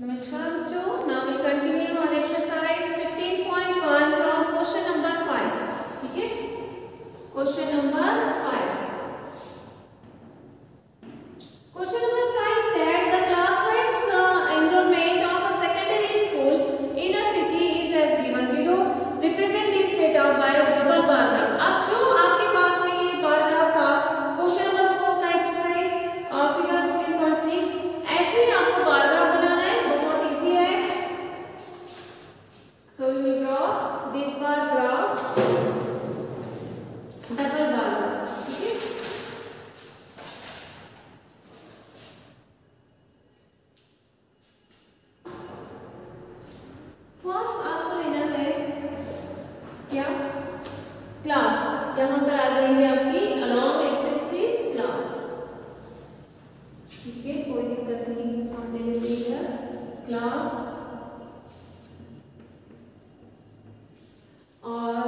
नमस्कार बच्चों now we continue on exercise 15.1 from question number 5 ठीक है? Question number Oh.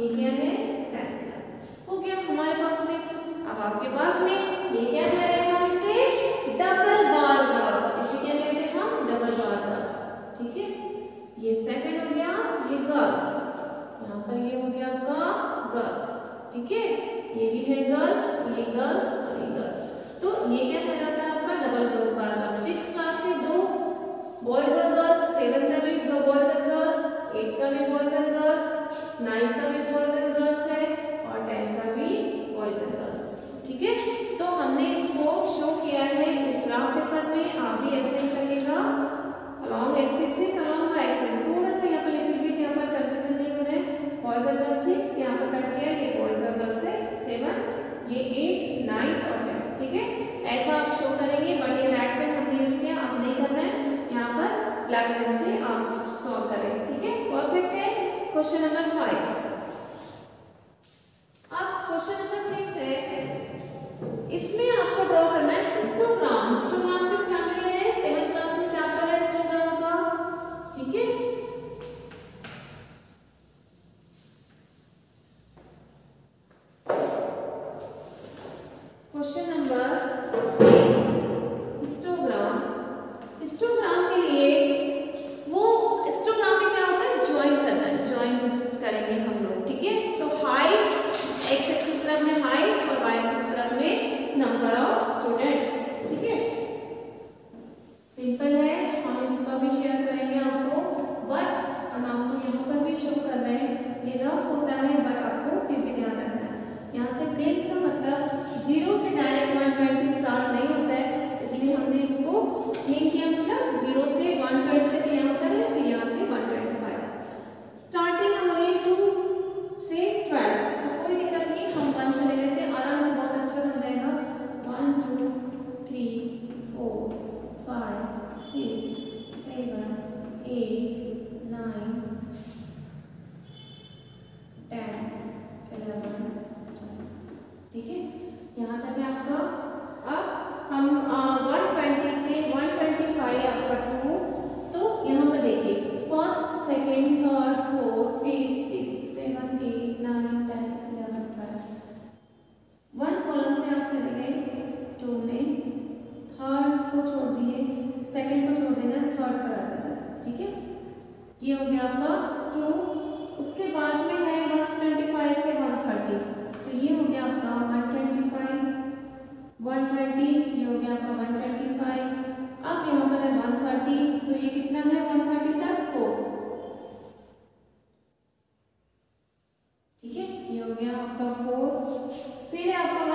ये क्या है? टेंथ क्लास हो गया हमारे पास में। अब आपके पास में ये क्या कह रहे हैं हम इसे डबल बार ग्राफ इसे क्या कहते हैं हम? डबल बार ग्राफ ठीक है? ये सेकंड हो गया, ये गर्ल्स यहाँ पर ये हो गया आपका गर्ल्स ठीक है? ये भी है गर्ल्स ये गर्ल्स और ये गर्ल्स तो ये क्या कहलाता है आपका? डबल बार का सिक्स क्लास में दो बॉयज़ और गर्ल्स सेवन का भी बॉयज़ और गर्ल्स एट का भी बॉयज़ और गर्ल्स नाइन का भी पेपर में आप भी ऐसे अलॉन्ग थोड़ा सा यहाँ पर यहाँ पर कंफ्यूजन नहीं होना रहे बॉयज़ गर्ल्स सिक्स यहाँ पर कट ये बॉयज़ गर्ल्स है सेवन ये एट और टेन ठीक है? ऐसा आप शो करेंगे बट ये रेड पेन हमने यूज़ किया आप नहीं करना है। यहाँ पर ब्लैक पेन से आप सॉल्व करेंगे, ठीक है? परफेक्ट है। Question number five seven eight nine ten eleven ठीक है? यहाँ तक है आपका मतलब तो टू उसके बाद में है वन ट्वेंटी फाइव से वन थर्टी तो ये हो गया आपका one twenty five one twenty ये हो गया आपका वन ट्वेंटी फाइव अब यहाँ पर है वन थर्टी तो ये कितना है? वन थर्टी तक फोर ठीक है? ये हो गया आपका फोर फिर है आपका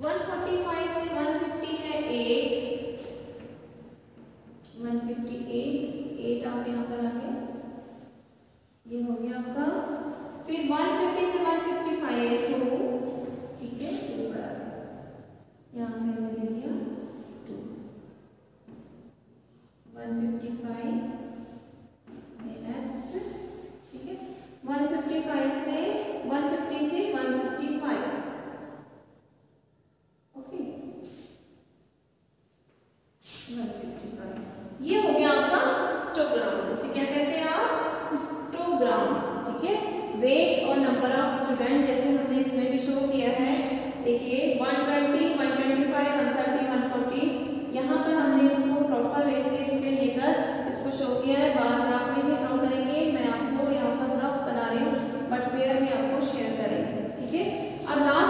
145 से 150 है 8 158 8 आप यहाँ पर आ गए। ये हो गया आपका। फिर 150 ये हो गया आपका स्टोग्राम इसे क्या कहते हैं आप? स्टोग्राम ठीक है? वेट और नंबर ऑफ़ स्टूडेंट जैसे हमने इसमें भी शो किया है। देखिए 120, 125, 130, 140 यहाँ पर हमने इसको प्रॉपर वे से इसमें लेकर इसको शो किया है। बार बार आप ही ड्रॉ करेंगे। मैं आपको यहाँ पर रफ बना रही हूँ बट फेयर में आपको शेयर करेंगे। ठीक है? अब लास्ट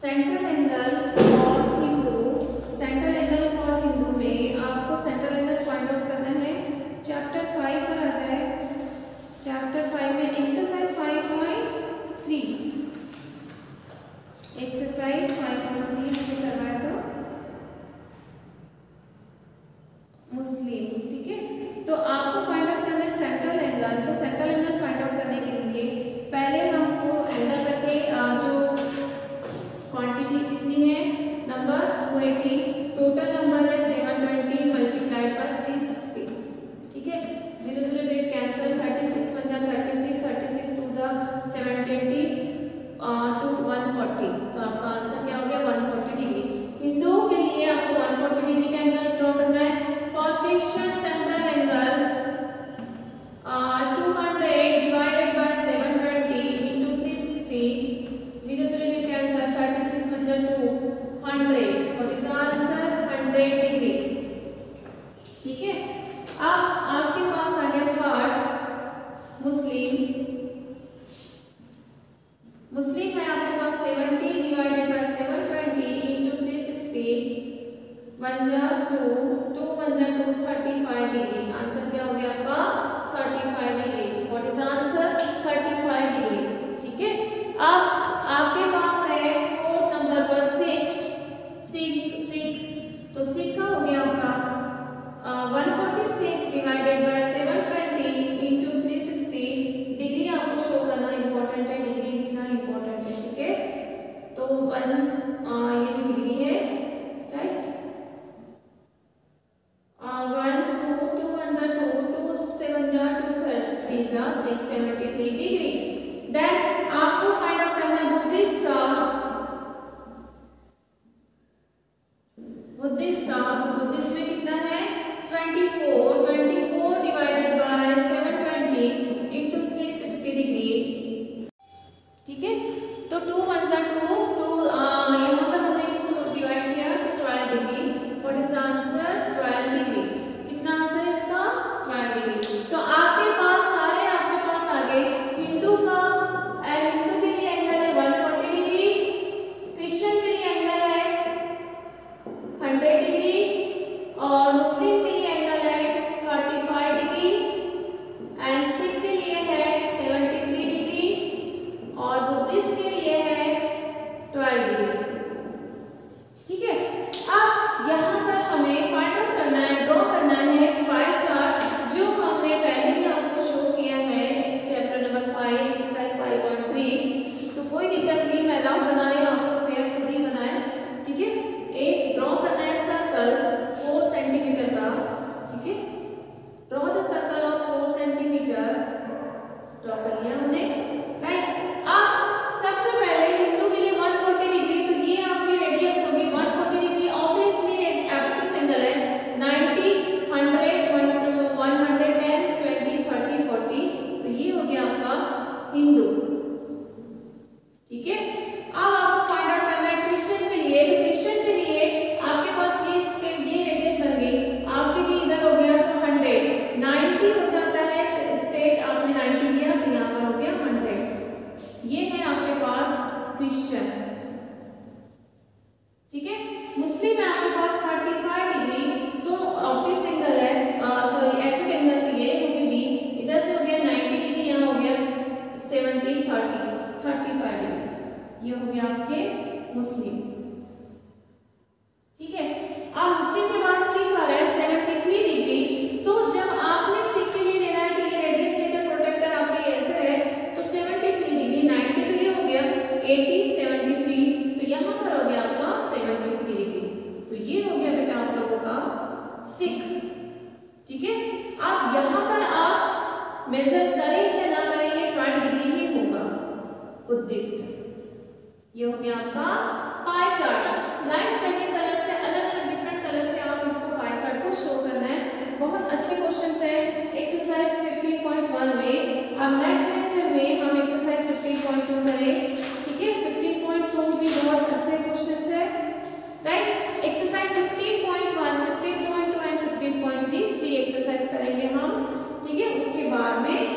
सेंट्रल एंगल Gracias. ठीक है? अब यहाँ पर आप मेजर करें चाहे ना करें, ये ट्वेंट डिग्री ही होगा। उद्दिष्ट। ये हो गया आपका pie chart light standing colour से अलग अलग डिफरेंट कलर से आप इसको पाई चार्ट को शो करना है। बहुत अच्छे क्वेश्चन है। एक्सरसाइज फिफ्टीन पॉइंट वन में अब नेक्स्ट लेक्चर में हम एक्सरसाइज फिफ्टीन पॉइंट टू करें। ठीक है? फिफ्टीन पॉइंट टू भी बहुत अच्छे क्वेश्चन है। Right exercise fifteen point one fifteen point two 15.33 exercise करेंगे हम। ठीक है उसके बाद में